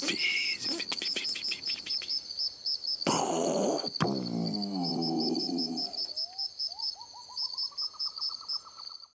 Fizz,